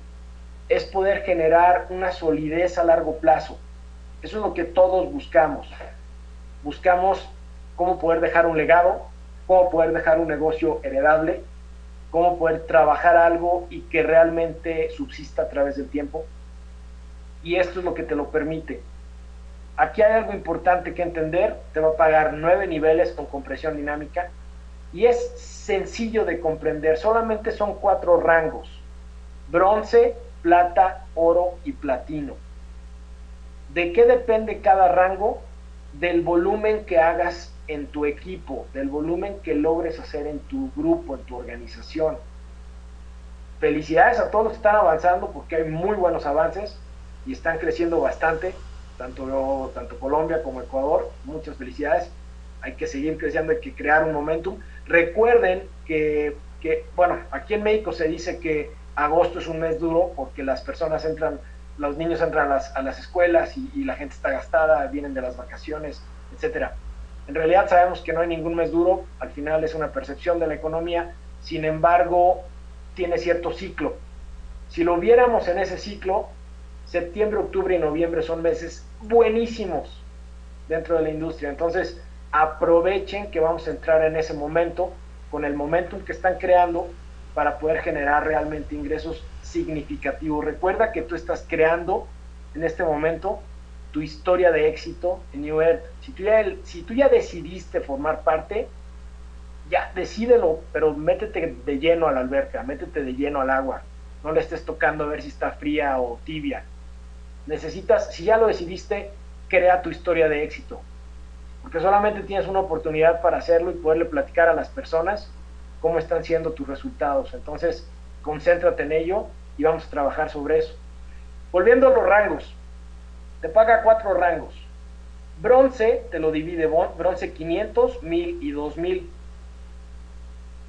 es poder generar una solidez a largo plazo. Eso es lo que todos buscamos. Buscamos cómo poder dejar un legado, cómo poder dejar un negocio heredable, cómo poder trabajar algo y que realmente subsista a través del tiempo. Y esto es lo que te lo permite. Aquí hay algo importante que entender. Te va a pagar nueve niveles con compresión dinámica y es sencillo de comprender. Solamente son cuatro rangos. Bronce, plata, oro y platino. ¿De qué depende cada rango? Del volumen que hagas en tu equipo, del volumen que logres hacer en tu grupo, en tu organización. Felicidades a todos los que están avanzando porque hay muy buenos avances y están creciendo bastante, tanto, tanto Colombia como Ecuador. Muchas felicidades. Hay que seguir creciendo, hay que crear un momentum. Recuerden que, que bueno, aquí en México se dice que agosto es un mes duro porque las personas entran, los niños entran a las, a las escuelas y, la gente está gastada, vienen de las vacaciones, etcétera. En realidad sabemos que no hay ningún mes duro, al final es una percepción de la economía, sin embargo, tiene cierto ciclo. Si lo viéramos en ese ciclo, septiembre, octubre y noviembre son meses buenísimos dentro de la industria. Entonces, aprovechen que vamos a entrar en ese momento, con el momentum que están creando, para poder generar realmente ingresos significativos. Recuerda que tú estás creando en este momento tu historia de éxito en New Earth. Si tú ya, si tú ya decidiste formar parte, ya decídelo, pero métete de lleno a la alberca, métete de lleno al agua. No le estés tocando a ver si está fría o tibia. Necesitas, si ya lo decidiste, crea tu historia de éxito. Porque solamente tienes una oportunidad para hacerlo y poderle platicar a las personas cómo están siendo tus resultados. Entonces, concéntrate en ello y vamos a trabajar sobre eso. Volviendo a los rangos, te paga cuatro rangos. Bronce te lo divide, bronce 500, 1000 y 2000.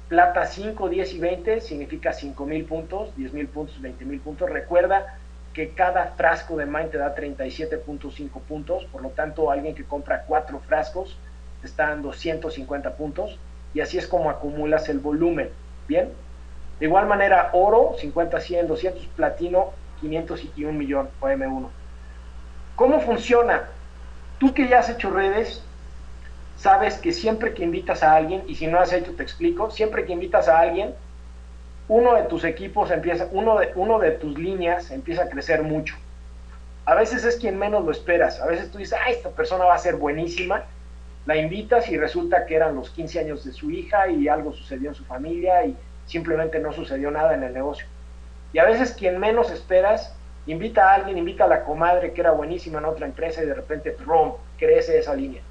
Plata 5, 10 y 20 significa 5 mil puntos, 10 mil puntos, 20 mil puntos. Recuerda que cada frasco de Mine te da 37.5 puntos, por lo tanto alguien que compra cuatro frascos te está dando 150 puntos y así es como acumulas el volumen. Bien, de igual manera oro 50, 100, 200, platino 500 y un millón o M1. ¿Cómo funciona? Tú que ya has hecho redes, sabes que siempre que invitas a alguien, y si no has hecho te explico, siempre que invitas a alguien, uno de tus equipos empieza, uno de, uno de tus líneas empieza a crecer mucho. A veces es quien menos lo esperas, a veces tú dices, ah, esta persona va a ser buenísima, la invitas y resulta que eran los 15 años de su hija y algo sucedió en su familia y simplemente no sucedió nada en el negocio. Y a veces quien menos esperas, invita a alguien, invita a la comadre que era buenísima en otra empresa y de repente, ¡prum!, crece esa línea.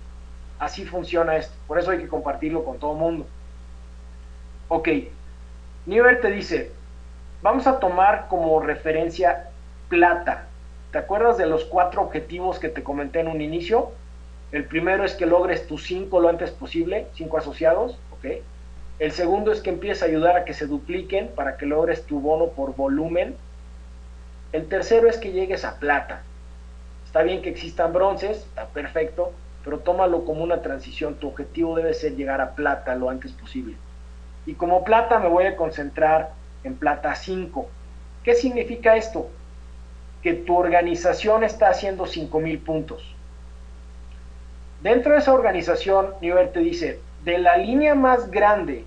Así funciona esto. Por eso hay que compartirlo con todo el mundo. Ok. Newell te dice, vamos a tomar como referencia plata. ¿Te acuerdas de los cuatro objetivos que te comenté en un inicio? El primero es que logres tus cinco lo antes posible, cinco asociados, ¿ok? El segundo es que empieces a ayudar a que se dupliquen para que logres tu bono por volumen. El tercero es que llegues a plata. Está bien que existan bronces, está perfecto, pero tómalo como una transición. Tu objetivo debe ser llegar a plata lo antes posible. Y como plata me voy a concentrar en plata 5. ¿Qué significa esto? Que tu organización está haciendo 5000 puntos. Dentro de esa organización, Newell te dice, de la línea más grande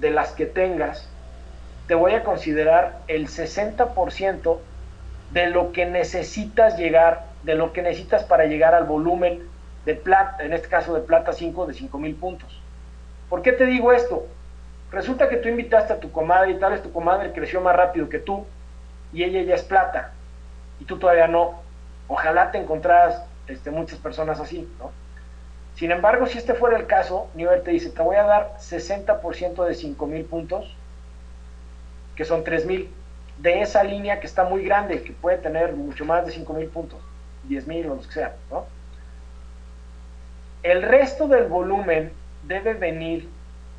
de las que tengas, te voy a considerar el 60% de lo que necesitas llegar de lo que necesitas para llegar al volumen de plata, en este caso de plata 5, de 5 mil puntos. ¿Por qué te digo esto? Resulta que tú invitaste a tu comadre y tal vez tu comadre creció más rápido que tú y ella ya es plata y tú todavía no. Ojalá te encontraras este, muchas personas así, ¿no? Sin embargo, si este fuera el caso, Newell te dice, te voy a dar 60% de 5 mil puntos, que son 3 mil, de esa línea que está muy grande, que puede tener mucho más de 5 mil puntos. 10 mil o lo que sea, ¿no? El resto del volumen debe venir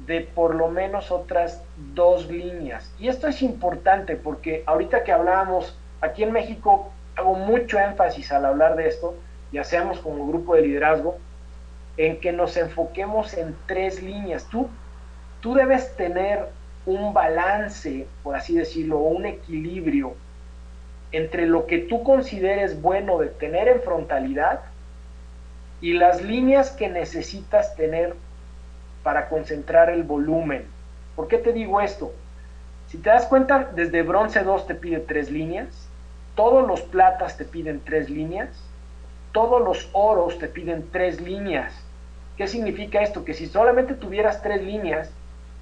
de por lo menos otras dos líneas. Y esto es importante porque ahorita que hablábamos, aquí en México hago mucho énfasis al hablar de esto, ya seamos como grupo de liderazgo, en que nos enfoquemos en tres líneas. Tú, tú debes tener un balance, por así decirlo, un equilibrio entre lo que tú consideres bueno de tener en frontalidad y las líneas que necesitas tener para concentrar el volumen. ¿Por qué te digo esto? Si te das cuenta, desde bronce 2 te pide tres líneas, todos los platas te piden tres líneas, todos los oros te piden tres líneas. ¿Qué significa esto? Que si solamente tuvieras tres líneas,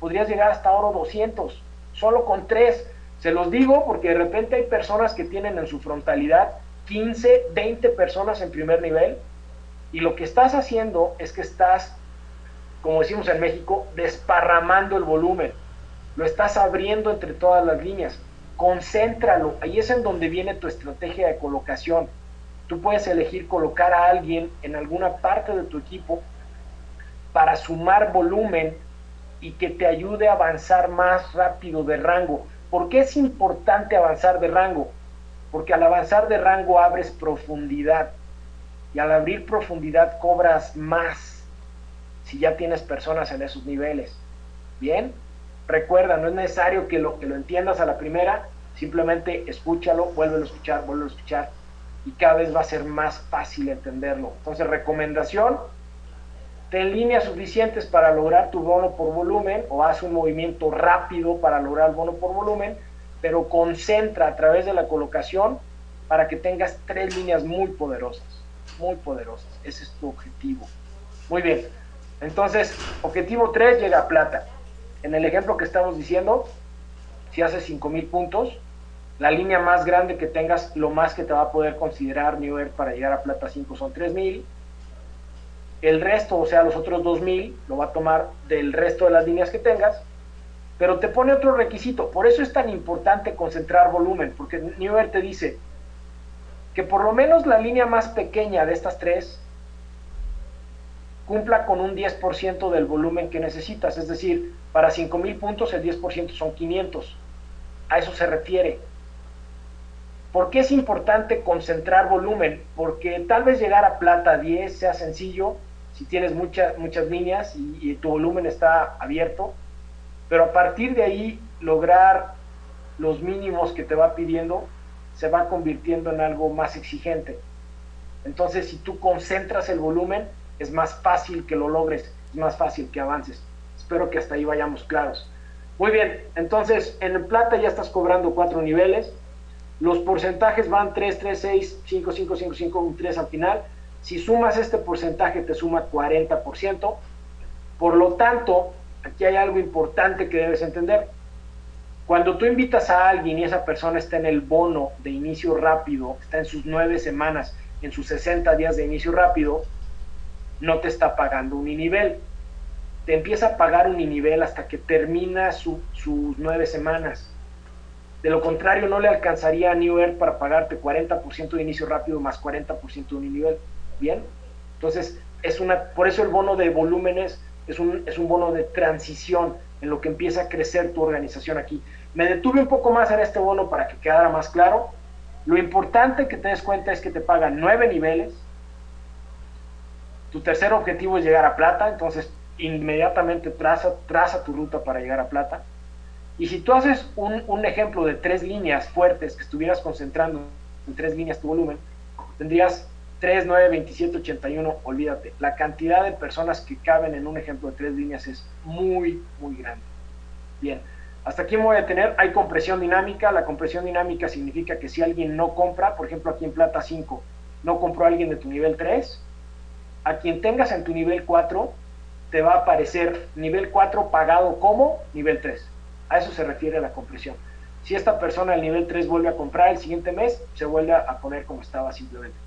podrías llegar hasta oro 200, solo con tres. Se los digo porque de repente hay personas que tienen en su frontalidad 15, 20 personas en primer nivel y lo que estás haciendo es que estás, como decimos en México, desparramando el volumen. Lo estás abriendo entre todas las líneas. Concéntralo. Ahí es en donde viene tu estrategia de colocación. Tú puedes elegir colocar a alguien en alguna parte de tu equipo para sumar volumen y que te ayude a avanzar más rápido de rango. ¿Por qué es importante avanzar de rango? Porque al avanzar de rango abres profundidad y al abrir profundidad cobras más si ya tienes personas en esos niveles. Bien, recuerda, no es necesario que lo, que lo entiendas a la primera, simplemente escúchalo, vuelve a escuchar, vuelve a escuchar y cada vez va a ser más fácil entenderlo. Entonces, recomendación, ten líneas suficientes para lograr tu bono por volumen o haz un movimiento rápido para lograr el bono por volumen, pero concentra a través de la colocación para que tengas tres líneas muy poderosas, muy poderosas. Ese es tu objetivo. Muy bien. Entonces, objetivo 3 llega a plata. En el ejemplo que estamos diciendo, si haces 5000 puntos, la línea más grande que tengas, lo más que te va a poder considerar New Earth para llegar a plata 5 son 3000 el resto, o sea, los otros 2000, lo va a tomar del resto de las líneas que tengas, pero te pone otro requisito. Por eso es tan importante concentrar volumen, porque Newer te dice que por lo menos la línea más pequeña de estas tres cumpla con un 10% del volumen que necesitas. Es decir, para 5.000 puntos el 10% son 500. A eso se refiere. ¿Por qué es importante concentrar volumen? Porque tal vez llegar a plata 10 sea sencillo si tienes muchas muchas líneas y, tu volumen está abierto, pero a partir de ahí lograr los mínimos que te va pidiendo se va convirtiendo en algo más exigente. Entonces, si tú concentras el volumen, es más fácil que lo logres, es más fácil que avances. Espero que hasta ahí vayamos claros. Muy bien, entonces en el plata ya estás cobrando cuatro niveles. Los porcentajes van 3, 3, 6, 5, 5, 5, 5, un 3 al final. Si sumas este porcentaje te suma 40%. Por lo tanto, aquí hay algo importante que debes entender. Cuando tú invitas a alguien y esa persona está en el bono de inicio rápido, está en sus nueve semanas, en sus 60 días de inicio rápido, no te está pagando un nivel. Te empieza a pagar un nivel hasta que termina sus nueve semanas. De lo contrario, no le alcanzaría a New Earth para pagarte 40% de inicio rápido más 40% de un nivel. Bien, entonces es una, por eso el bono de volúmenes es un, es un bono de transición en lo que empieza a crecer tu organización aquí. Me detuve un poco más en este bono para que quedara más claro. Lo importante que te des cuenta es que te pagan nueve niveles, tu tercer objetivo es llegar a plata, entonces inmediatamente traza, traza tu ruta para llegar a plata. Y si tú haces un, un, ejemplo de tres líneas fuertes que estuvieras concentrando en tres líneas tu volumen, tendrías 3, 9, 27, 81, olvídate. La cantidad de personas que caben en un ejemplo de tres líneas es muy, muy grande. Bien, hasta aquí me voy a detener. Hay compresión dinámica. La compresión dinámica significa que si alguien no compra, por ejemplo aquí en plata 5, no compró alguien de tu nivel 3, a quien tengas en tu nivel 4, te va a aparecer nivel 4 pagado como nivel 3. A eso se refiere la compresión. Si esta persona del nivel 3 vuelve a comprar el siguiente mes, se vuelve a poner como estaba simplemente.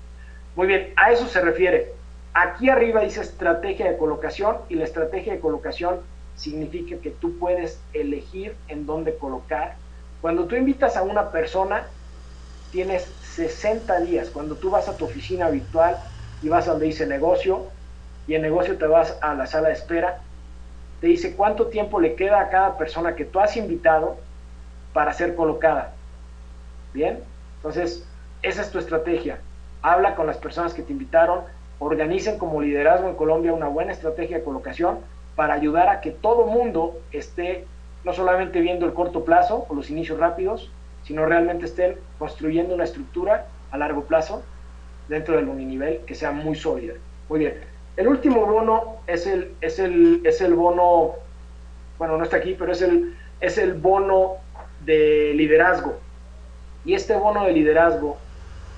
Muy bien, a eso se refiere. Aquí arriba dice estrategia de colocación y la estrategia de colocación significa que tú puedes elegir en dónde colocar. Cuando tú invitas a una persona, tienes 60 días. Cuando tú vas a tu oficina virtual, y vas a donde dice negocio y en negocio te vas a la sala de espera, te dice cuánto tiempo le queda a cada persona que tú has invitado para ser colocada. Bien, entonces esa es tu estrategia. Habla con las personas que te invitaron, organicen como liderazgo en Colombia una buena estrategia de colocación para ayudar a que todo mundo esté no solamente viendo el corto plazo o los inicios rápidos, sino realmente estén construyendo una estructura a largo plazo dentro del uninivel que sea muy sólida. Muy bien. El último bono es el, es el, es el bono, bueno, no está aquí, pero es el, es el bono de liderazgo. Y este bono de liderazgo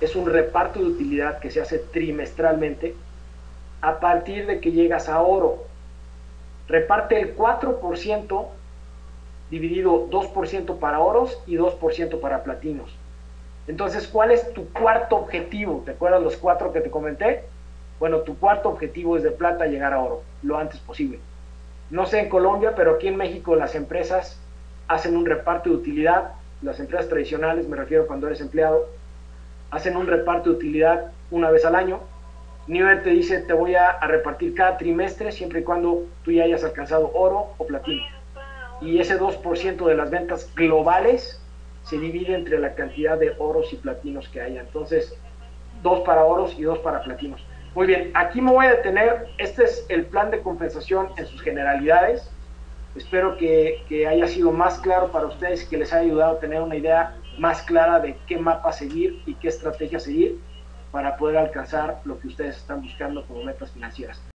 es un reparto de utilidad que se hace trimestralmente a partir de que llegas a oro. Reparte el 4% dividido 2% para oros y 2% para platinos. Entonces, ¿cuál es tu cuarto objetivo? ¿Te acuerdas los cuatro que te comenté? Bueno, tu cuarto objetivo es de plata llegar a oro, lo antes posible. No sé en Colombia, pero aquí en México las empresas hacen un reparto de utilidad, las empresas tradicionales, me refiero cuando eres empleado, hacen un reparto de utilidad una vez al año. Nivel te dice, te voy a, repartir cada trimestre, siempre y cuando tú ya hayas alcanzado oro o platino. Y ese 2% de las ventas globales se divide entre la cantidad de oros y platinos que haya. Entonces, dos para oros y dos para platinos. Muy bien, aquí me voy a detener. Este es el plan de compensación en sus generalidades. Espero que, que haya sido más claro para ustedes que les haya ayudado a tener una idea más clara de qué mapa seguir y qué estrategia seguir para poder alcanzar lo que ustedes están buscando como metas financieras.